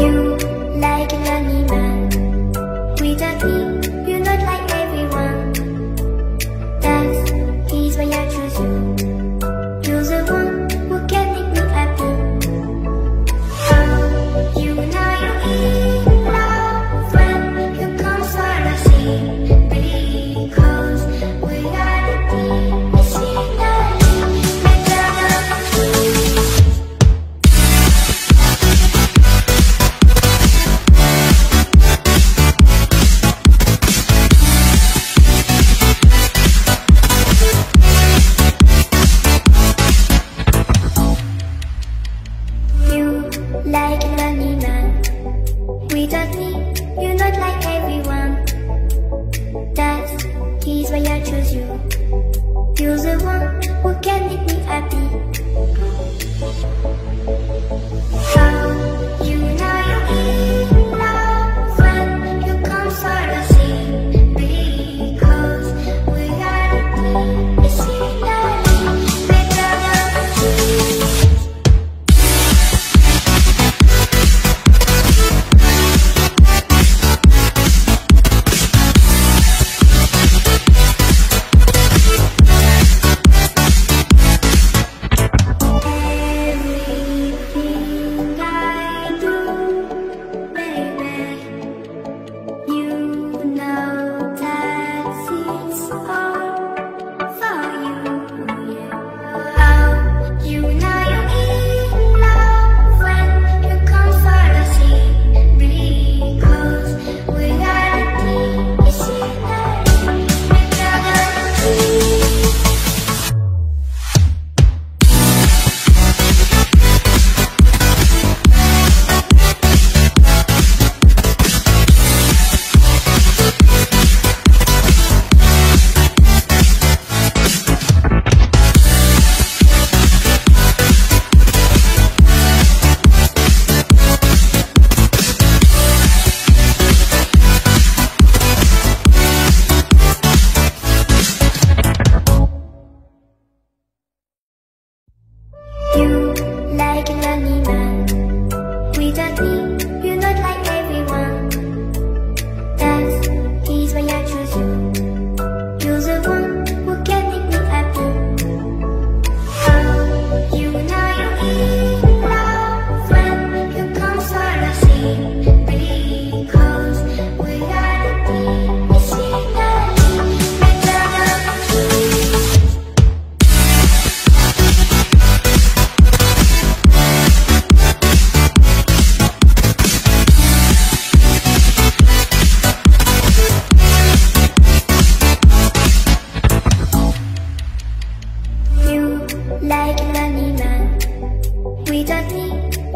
You like it, like money man Without me, you're not like everyone. That's, he's why I chose you. You're the one who can make me happy. How you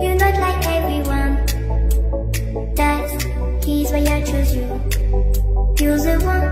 You're not like everyone. That's, he's why I chose you. You're the one